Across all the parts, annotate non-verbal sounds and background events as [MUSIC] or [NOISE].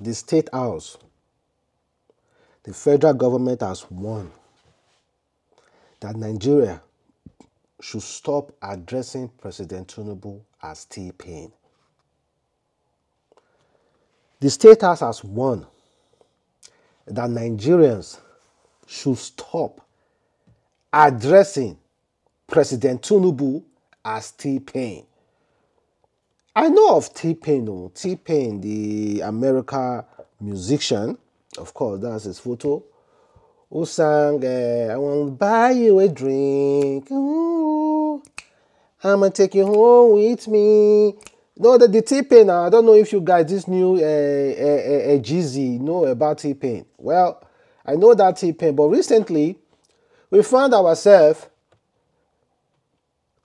the State House, the federal government has warned that Nigeria should stop addressing President Tinubu as T-Pain. The State House has warned that Nigerians should stop addressing President Tinubu as T-Pain. I know of T-Pain, though. T-Pain, the America musician, of course, that's his photo, who sang, uh, I want to buy you a drink. Ooh, I'm going to take you home with me. No, the, the T-Pain, I don't know if you guys, this new uh, uh, uh, Jeezy, know about T-Pain. Well, I know that T-Pain, but recently, we found ourselves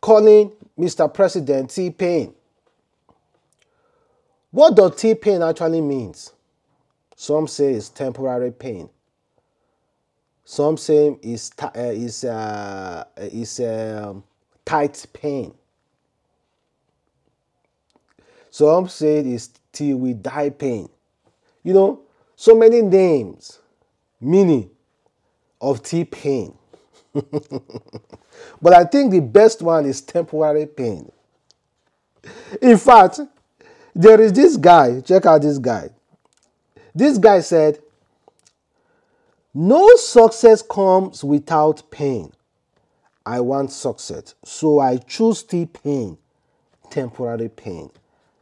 calling Mr. President T-Pain. What does T-Pain actually means? Some say it's temporary pain. Some say it's, uh, it's, uh, it's um, tight pain. Some say it's till we die pain. You know, so many names, meaning of T-Pain. [LAUGHS] but I think the best one is temporary pain. In fact, there is this guy, check out this guy. This guy said, No success comes without pain. I want success, so I choose the pain, temporary pain.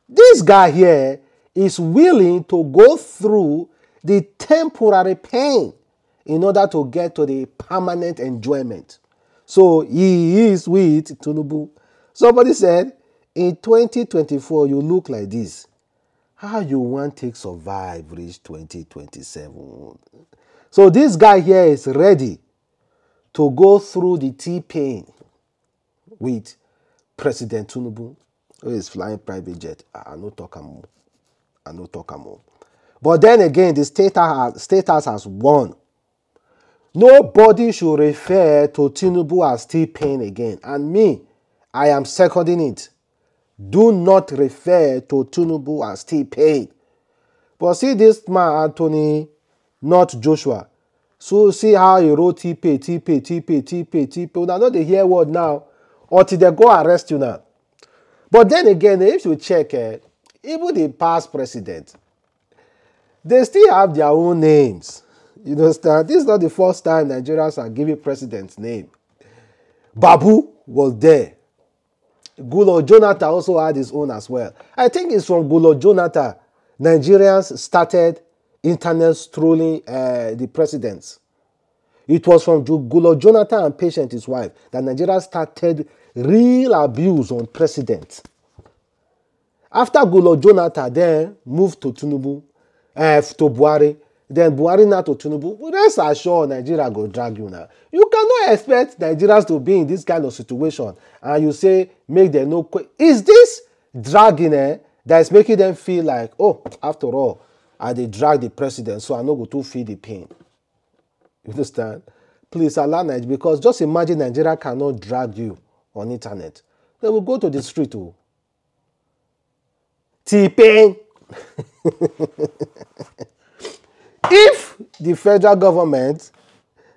This guy here is willing to go through the temporary pain in order to get to the permanent enjoyment. So he is with Tinubu. Somebody said, in 2024, you look like this. How you want to survive reach 2027? So this guy here is ready to go through the T-pain with President Tinubu, who is flying private jet. I no talk more. I no talk more. But then again, the house has won. Nobody should refer to Tinubu as T-pain again. And me, I am seconding it. Do not refer to Tinubu as T-Pain. But see this man, Anthony, not Joshua. So see how he wrote T-Pain. Una know the hear word now until they go arrest you now. But then again, if you check, eh, even the past president, they still have their own names. You understand? This is not the first time Nigerians are giving president's name. Babu was there. Gulo Jonathan also had his own as well. I think it's from Gulo Jonathan Nigerians started internet trolling uh, the presidents. It was from Gulo Jonathan and Patient, his wife, that Nigeria started real abuse on president. After Gulo Jonathan then moved to Tinubu, uh, to Buhari, then Buhari now to Tinubu, rest assured Nigeria go drag you now. You cannot expect Nigerians to be in this kind of situation and you say make them no is this dragging eh, that is making them feel like oh after all I dey drag the president so I no go too feel the pain. You understand? Please allow Nigeria because just imagine Nigeria cannot drag you on internet. They will go to the street oh. T-pain. [LAUGHS] if the federal government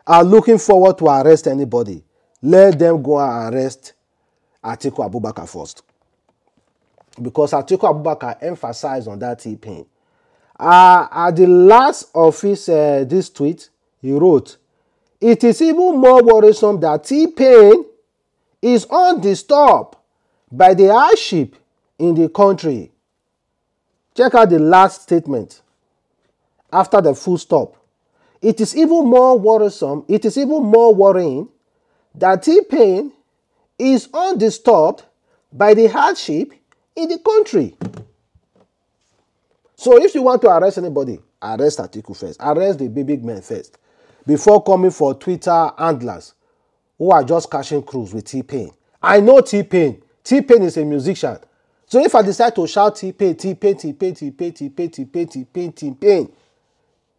are looking forward to arrest anybody, let them go and arrest Atiku Abubakar first. Because Atiku Abubakar emphasized on that T-pain. Uh, at the last of his uh, this tweet, he wrote, It is even more worrisome that T-pain is undisturbed by the hardship in the country. Check out the last statement after the full stop. It is even more worrisome, it is even more worrying that T-Pain is undisturbed by the hardship in the country. So if you want to arrest anybody, arrest Atiku first. Arrest the big men first. Before coming for Twitter handlers who are just cashing crews with T-Pain. I know T-Pain. T-Pain is a musician. So if I decide to shout T-Pain, T-Pain, T-Pain, T-Pain, T-Pain, T-Pain, T-Pain, T-Pain, you,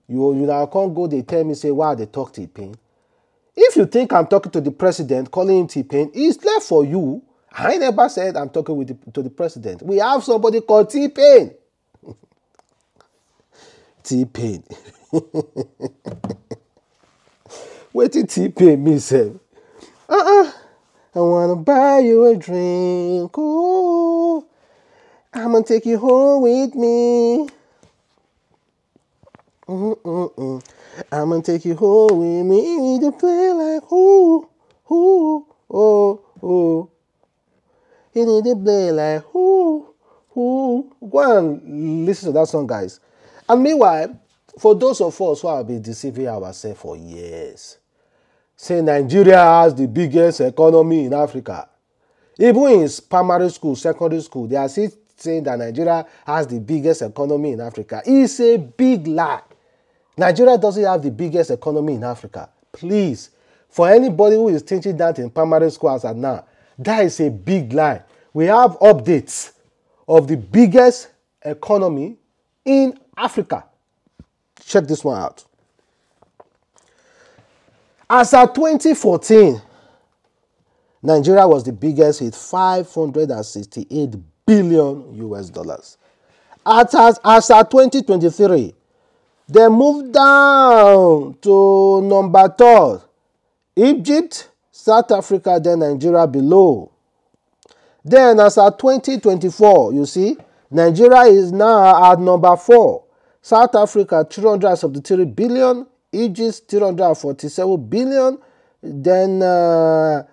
you now can't go, they tell me, say, why they talk T-Pain. If you think I'm talking to the president, calling him T-Pain, it's left for you. I never said I'm talking with the, to the president. We have somebody called T-Pain. [LAUGHS] T-Pain. [LAUGHS] Wetin T-Pain mean sef? Uh-uh. I wanna buy you a drink. Ooh. I'ma take you home with me. Mm-mm-mm. I'ma take you home with me to play like ooh, ooh, oh, oh. You need to play like ooh, ooh. Go and listen to that song, guys. And meanwhile, for those of us who have been deceiving ourselves for years, say Nigeria has the biggest economy in Africa. Even in primary school, secondary school, they are still saying that Nigeria has the biggest economy in Africa. It's a big lie. Nigeria doesn't have the biggest economy in Africa. Please, for anybody who is teaching that in primary school as of now, that is a big lie. We have updates of the biggest economy in Africa. Check this one out. As of 2014, Nigeria was the biggest with 568 billion US dollars. As, as, as at 2023, they moved down to number third. Egypt, South Africa, then Nigeria below. Then as at 2024, you see, Nigeria is now at number four. South Africa, 373 billion. Egypt, 347 billion. Then uh,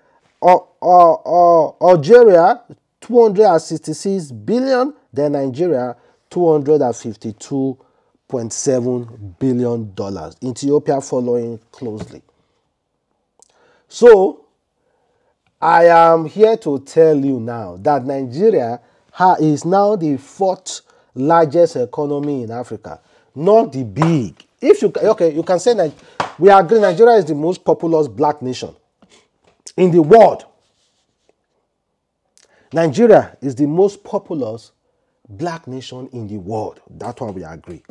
uh, uh, Algeria, 266 billion. Then Nigeria, 252.7 billion dollars. Ethiopia following closely. So, I am here to tell you now that Nigeria is now the fourth largest economy in Africa, not the big. If you okay, you can say that we agree Nigeria is the most populous black nation in the world. Nigeria is the most populous black nation in the world. That one we agree.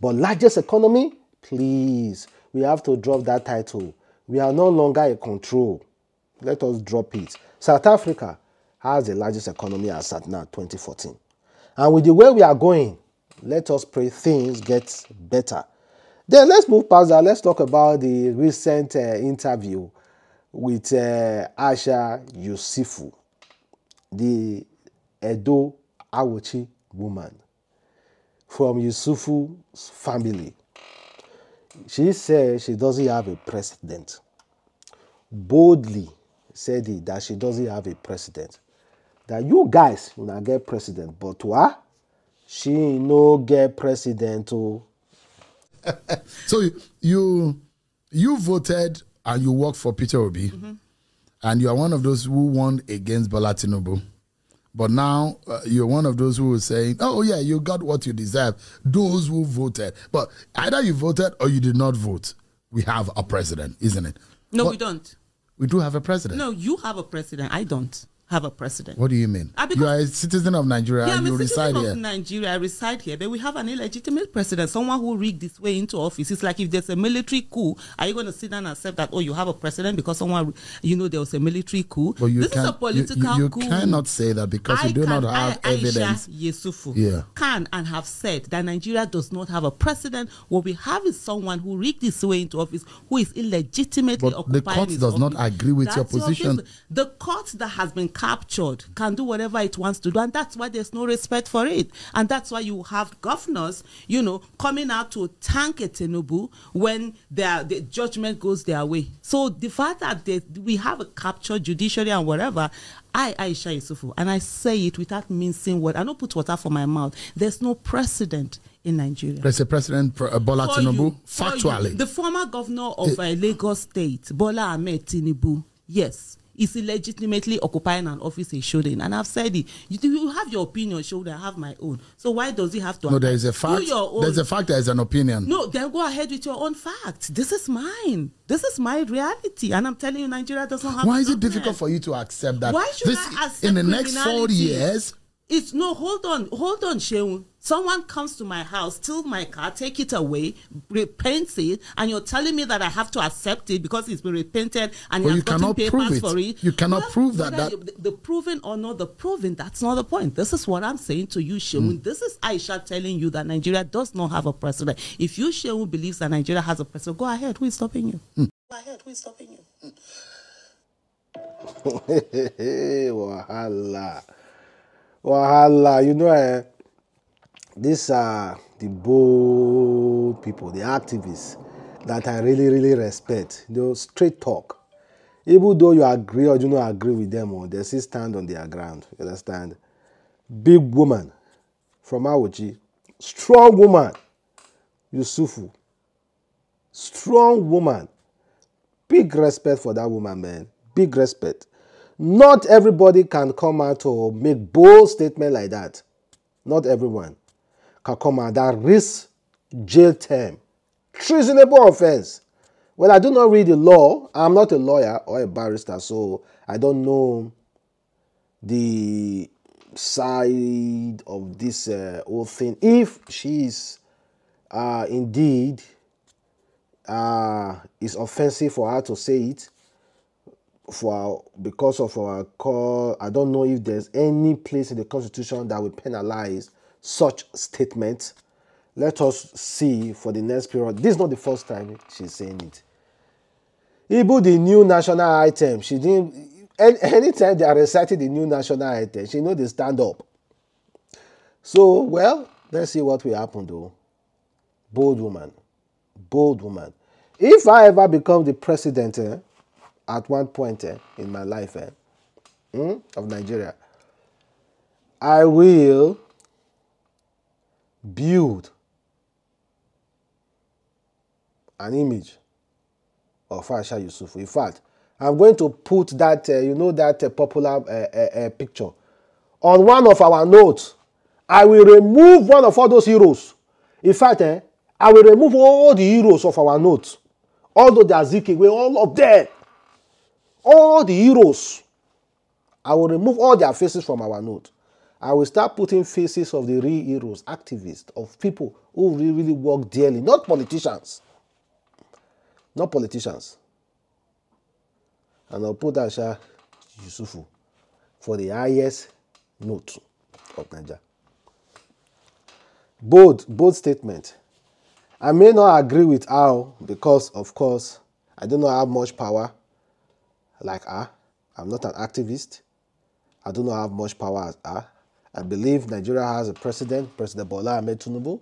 But largest economy, please, we have to drop that title. We are no longer in control. Let us drop it. South Africa has the largest economy as at now, 2014. And with the way we are going, let us pray things get better. Then let's move past that. Let's talk about the recent uh, interview with uh, Asha Yusufu, the Edo Awochi woman from Yusufu's family. She said she doesn't have a president. Boldly said it that she doesn't have a president. That you guys will not get president, but to her, she no get president. Oh. [LAUGHS] so you you voted and you worked for Peter Obi, mm-hmm. and you are one of those who won against Bola Tinubu. But now uh, you're one of those who is saying, "Oh yeah, you got what you deserve." Those who voted, but either you voted or you did not vote. We have a president, isn't it? No, but we don't. We do have a president. No, you have a president. I don't have a president. What do you mean? Uh, you are a citizen of Nigeria yeah, and you reside here. of Nigeria. I reside here, but we have an illegitimate president, someone who rigged his way into office. It's like if there's a military coup, are you going to sit down and accept that? Oh, you have a president because someone, you know, there was a military coup. But you this can, is a political you, you, you coup. cannot say that because I you do can, not have I, evidence. Aisha Yesufu yeah. can and have said that Nigeria does not have a president. What we have is someone who rigged his way into office, who is illegitimately but occupying the court does office. not agree with That's your position. the court that has been captured can do whatever it wants to do and that's why there's no respect for it and that's why you have governors you know coming out to thank a Tinubu when their the judgment goes their way so the fact that they, we have a captured judiciary and whatever I, Aisha Yesufu, and I say it without mincing word. I don't put water for my mouth. There's no precedent in Nigeria. There's a president, uh, Bola For Tinubu, you, factually. you. The former governor of uh, Lagos State, Bola Ahmed Tinubu, yes, is illegitimately occupying an office he shouldn't. And I've said it. You, you have your opinion, should I have my own? So why does he have to? no, there is a fact. There's a fact. There is an opinion. No, then go ahead with your own fact. This is mine. This is my reality, and I'm telling you, Nigeria doesn't have. Why is it difficult for you to accept that? Why should this, I accept in the next four years? It's no, hold on, hold on, Sheun. Someone comes to my house, steals my car, take it away, repaints it, and you're telling me that I have to accept it because it's been repainted and he you cannot prove papers it. for it. You cannot prove that- that- you- the, the proven or not the proven, that's not the point. This is what I'm saying to you, Sheun. Hmm. This is Aisha telling you that Nigeria does not have a president. If you, Sheun, believes that Nigeria has a president, go ahead. Who is stopping you? Hmm. Go ahead. Who is stopping you? [LAUGHS] Hey, wahala. Wahala. You know, eh, these are the bold people, the activists that I really, really respect. They straight talk. Even though you agree or you not agree with them, or they still stand on their ground. You understand? Big woman from Awuchi, strong woman, Yusufu, strong woman. Big respect for that woman, man. Big respect. Not everybody can come out to make bold statement like that. Not everyone out that risk jail term. Treasonable offense. Well, I do not read the law. I'm not a lawyer or a barrister, so I don't know the side of this uh, whole thing. If she is uh, indeed uh, is offensive for her to say it for because of our call i don't know if there's any place in the constitution that will penalize such statements let us see for the next period. This is not the first time she's saying it. Even the new national item. She didn't any anytime they are reciting the new national item she know they stand up. So well let's see what will happen though. Bold woman. Bold woman. If I ever become the president eh, at one point eh, in my life eh, hmm, of Nigeria, I will build an image of Aisha Yusuf. In fact, I'm going to put that, uh, you know, that uh, popular uh, uh, uh, picture on one of our notes. I will remove one of all those heroes. In fact, eh, I will remove all the heroes of our notes. Although they are Ziki, we all of them. All the heroes. I will remove all their faces from our note. I will start putting faces of the real heroes, activists, of people who really, really work dearly, not politicians. Not politicians. And I'll put Asha Yusufu for the highest note of Nigeria. Bold, bold statement. I may not agree with her because, of course, I do not have much power like her. I'm not an activist. I do not have much power as her. I believe Nigeria has a president, President Bola Ahmed Tinubu.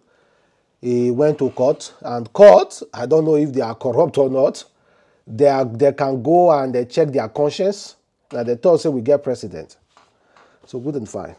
He went to court, and court, I don't know if they are corrupt or not. They, are, they can go and they check their conscience, and they thought, say, we get president. So good and fine.